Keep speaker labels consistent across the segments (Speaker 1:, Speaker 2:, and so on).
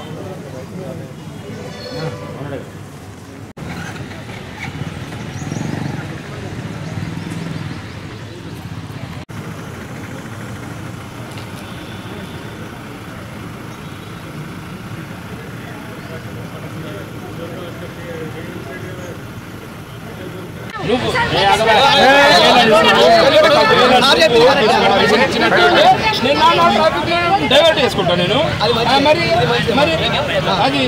Speaker 1: なるほど。నేను నా traffic divert చేసుకుంటా నేను మరి మరి అది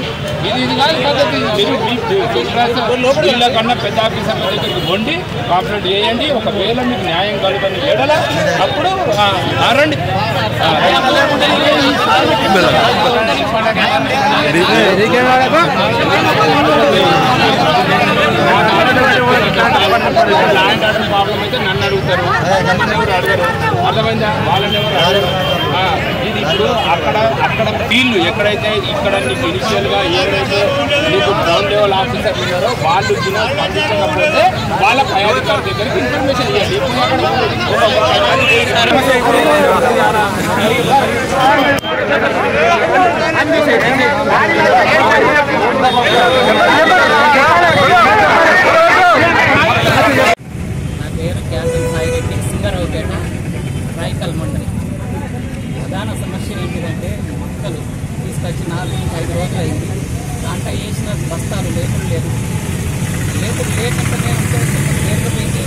Speaker 1: ఇది ఇది కాదు పద్ధతి వీళ్ళ కన్నా పెద్ద ఆఫీసర్ దగ్గరికి వండి కాంప్లైంట్ చేయండి ఒకవేళ మీకు న్యాయం కలుగుతుంది ఎడల అప్పుడు ఆ, ఆ, రండి ల్యాండ్ ఆర్డర్ ప్రాబ్లం అయితే నన్ను అడుగుతారు నన్ను ఎవరు అడగరు అర్థమైందా వాళ్ళని ఎవరు అడగరు ఇది ఇప్పుడు అక్కడ అక్కడ ఫీల్డ్ ఎక్కడైతే ఇక్కడ నీకు ఇనిషియల్గా ఏదైతే నీకు గ్రౌండ్ లెవెల్ ఆఫీసర్ ఉన్నారో వాళ్ళు దిన స్పందించకపోతే వాళ్ళ పై దగ్గరికి ఇన్ఫర్మేషన్ ఇవ్వాలి ఇప్పుడు అక్కడ
Speaker 2: సింగరావుపేట రాయికల్ మండలి. ప్రధాన సమస్య ఏంటిదంటే మొక్కలు. తీసుకొచ్చి నాలుగు నుంచి ఐదు రోజులు అయింది దాంట్లో వేసిన బస్తాలు లేబుల్ లేదు లేబుల్ లేకుండా లేకపోయింది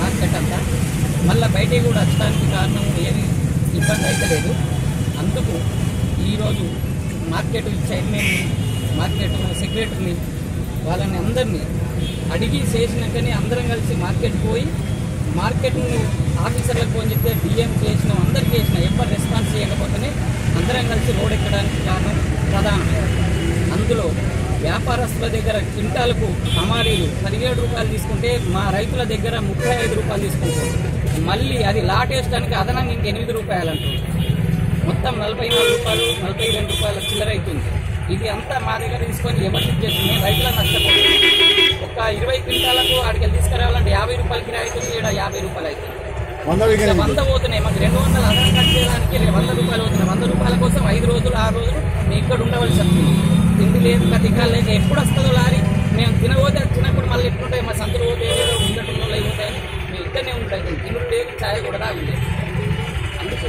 Speaker 2: మార్కెట్ అంతా. మళ్ళీ బయటికి కూడా వచ్చడానికి కారణం ఏది ఇబ్బంది అయితే లేదు. అందుకు ఈరోజు మార్కెట్ చైర్మన్ని మార్కెట్ సెక్రటరీని వాళ్ళని అందరినీ అడిగి చేసినాకనే అందరం కలిసి మార్కెట్ పోయి మార్కెట్ను ఆఫీసర్లకు ఫోన్ చెప్తే డిఎం చేసిన అందరికి చేసిన ఎవరు రెస్పాన్స్ చేయకపోతేనే అందరం కలిసి రోడ్ ఎక్కడానికి కారణం ప్రధానం. అందులో వ్యాపారస్తుల దగ్గర క్వింటాలకు హమాలీలు పదిహేడు రూపాయలు తీసుకుంటే మా రైతుల దగ్గర ముప్పై ఐదు రూపాయలు తీసుకుంటారు. మళ్ళీ అది లాట్ వేయడానికి అదనంగా ఇంక ఎనిమిది రూపాయలు అంటారు. మొత్తం నలభై నాలుగు రూపాయలు నలభై రెండు రూపాయల చిల్లర అవుతుంది ఇది అంతా మా దగ్గర తీసుకొని ఎవరి చేస్తుంది రైతుల నష్టపోతుంది ఒక ఇరవై క్వింటాలకు అడిగి తీసుకురావాలంటే యాభై రూపాయలు కిరాయి అవుతుంది ఇక్కడ యాభై రూపాయలు అవుతుంది వంద పోతున్నాయి. మాకు రెండు వందలు ఆధార్ కార్డు చేయడానికి వంద రూపాయలు అవుతున్నాయి వంద రూపాయల కోసం ఐదు రోజులు ఆరు రోజులు మేము ఇక్కడ ఉండవలసి వస్తుంది తిండి లేదు కతికాలు లేక ఎప్పుడు వస్తుందో లారీ. మేము తినబోతే తినప్పుడు మళ్ళీ ఎట్లుంటాయి? మా సంతులు పోతే ఏదో ఉండటంలో ఉంటాయని మేము ఇక్కడనే ఉంటాయి. తినుడు లేదు ఛాయ్ కూడా తాగులేదు. అందుకు